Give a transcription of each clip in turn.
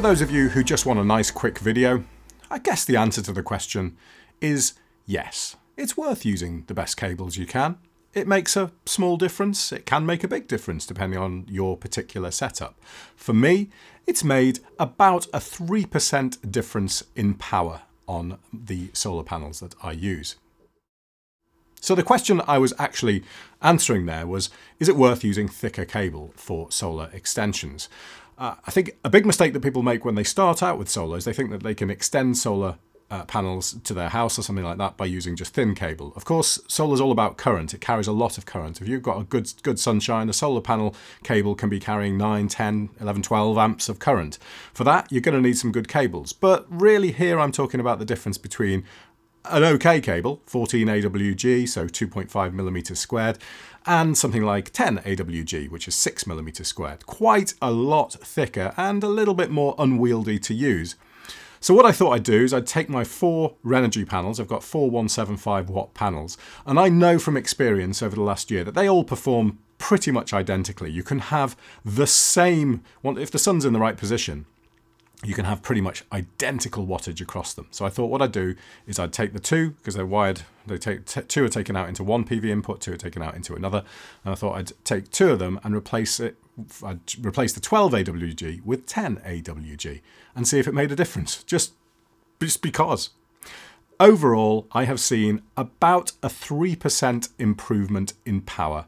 those of you who just want a nice quick video, I guess the answer to the question is yes. It's worth using the best cables you can. It makes a small difference. It can make a big difference depending on your particular setup. For me, it's made about a 3% difference in power on the solar panels that I use. So the question I was actually answering there was, is it worth using thicker cable for solar extensions? Uh, I think a big mistake that people make when they start out with solar is they think that they can extend solar uh, panels to their house or something like that by using just thin cable. Of course, solar is all about current. It carries a lot of current. If you've got a good good sunshine, a solar panel cable can be carrying 9, 10, 11, 12 amps of current. For that, you're going to need some good cables. But really here I'm talking about the difference between an OK cable, 14 AWG, so 2.5 millimeters squared, and something like 10 AWG, which is 6 millimeters squared. Quite a lot thicker and a little bit more unwieldy to use. So what I thought I'd do is I'd take my four Renogy panels, I've got four 175 watt panels, and I know from experience over the last year that they all perform pretty much identically. You can have the same, well, if the sun's in the right position, you can have pretty much identical wattage across them. So I thought what I'd do is I'd take the two, because they're wired, they take two are taken out into one PV input, two are taken out into another, and I thought I'd take two of them and replace it, I'd replace the 12 AWG with 10 AWG and see if it made a difference, just, just because. Overall, I have seen about a 3% improvement in power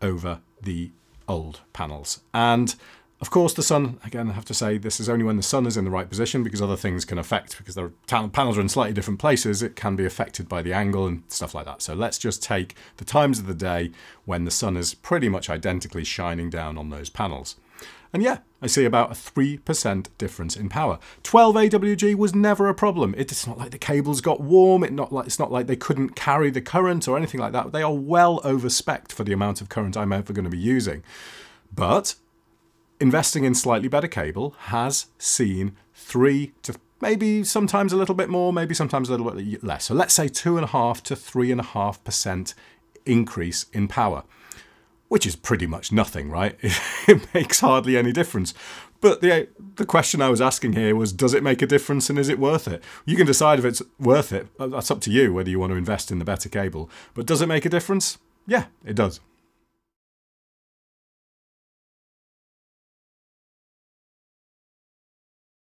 over the old panels. And of course, the sun, again, I have to say, this is only when the sun is in the right position because other things can affect, because the panels are in slightly different places, it can be affected by the angle and stuff like that. So let's just take the times of the day when the sun is pretty much identically shining down on those panels. And yeah, I see about a 3% difference in power. 12 AWG was never a problem. It's not like the cables got warm, it not like, it's not like they couldn't carry the current or anything like that. They are well over for the amount of current I'm ever going to be using. But investing in slightly better cable has seen three to maybe sometimes a little bit more, maybe sometimes a little bit less. So let's say two and a half to three and a half percent increase in power, which is pretty much nothing, right? It makes hardly any difference. But the the question I was asking here was, does it make a difference and is it worth it? You can decide if it's worth it. That's up to you whether you want to invest in the better cable. But does it make a difference? Yeah, it does.